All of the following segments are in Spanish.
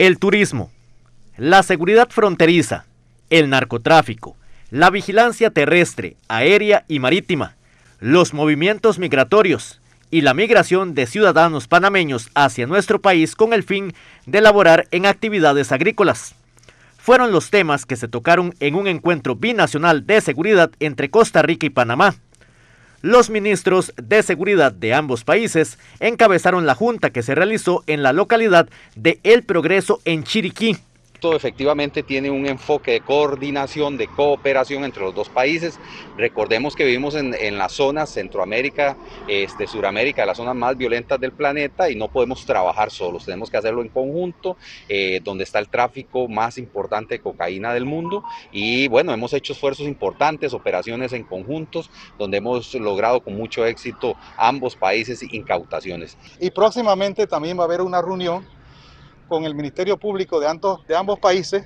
El turismo, la seguridad fronteriza, el narcotráfico, la vigilancia terrestre, aérea y marítima, los movimientos migratorios y la migración de ciudadanos panameños hacia nuestro país con el fin de laborar en actividades agrícolas. Fueron los temas que se tocaron en un encuentro binacional de seguridad entre Costa Rica y Panamá. Los ministros de seguridad de ambos países encabezaron la junta que se realizó en la localidad de El Progreso en Chiriquí. Esto efectivamente tiene un enfoque de coordinación, de cooperación entre los dos países. Recordemos que vivimos en, en la zona Centroamérica, este, Suramérica, las zonas más violentas del planeta y no podemos trabajar solos, tenemos que hacerlo en conjunto, eh, donde está el tráfico más importante de cocaína del mundo y bueno, hemos hecho esfuerzos importantes, operaciones en conjuntos, donde hemos logrado con mucho éxito ambos países incautaciones. Y próximamente también va a haber una reunión con el Ministerio Público de ambos, países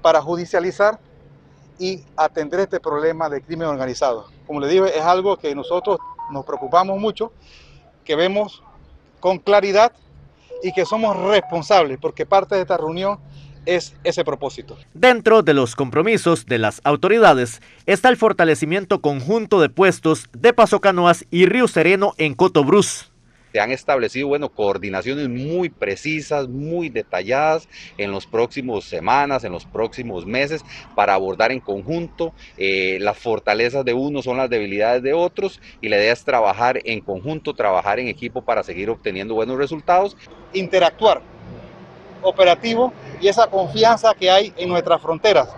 para judicializar y atender este problema de crimen organizado. Como le dije, es algo que nosotros nos preocupamos mucho, que vemos con claridad y que somos responsables, porque parte de esta reunión es ese propósito. Dentro de los compromisos de las autoridades está el fortalecimiento conjunto de puestos de Paso Canoas y Río Sereno en Cotobruz se han establecido, bueno, coordinaciones muy precisas, muy detalladas en los próximos semanas, en los próximos meses, para abordar en conjunto eh, las fortalezas de unos son las debilidades de otros y la idea es trabajar en conjunto, trabajar en equipo para seguir obteniendo buenos resultados. Interactuar operativo y esa confianza que hay en nuestras fronteras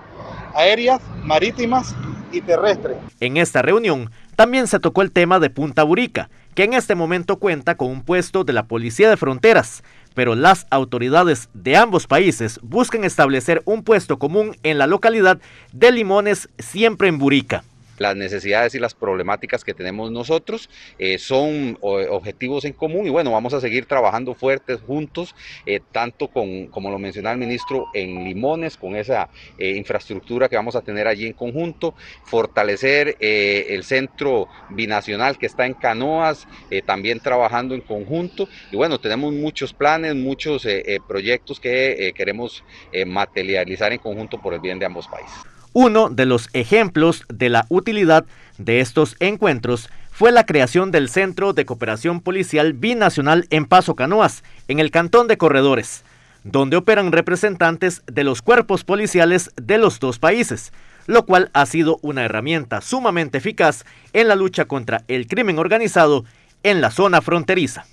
aéreas, marítimas y terrestres. En esta reunión también se tocó el tema de Punta Burica, que en este momento cuenta con un puesto de la Policía de Fronteras, pero las autoridades de ambos países buscan establecer un puesto común en la localidad de Limones, siempre en Burica las necesidades y las problemáticas que tenemos nosotros eh, son objetivos en común y bueno, vamos a seguir trabajando fuertes juntos, eh, tanto con, como lo mencionaba el ministro, en Limones, con esa eh, infraestructura que vamos a tener allí en conjunto, fortalecer el centro binacional que está en Canoas, también trabajando en conjunto y bueno, tenemos muchos planes, muchos proyectos que queremos materializar en conjunto por el bien de ambos países. Uno de los ejemplos de la utilidad de estos encuentros fue la creación del Centro de Cooperación Policial Binacional en Paso Canoas, en el Cantón de Corredores, donde operan representantes de los cuerpos policiales de los dos países, lo cual ha sido una herramienta sumamente eficaz en la lucha contra el crimen organizado en la zona fronteriza.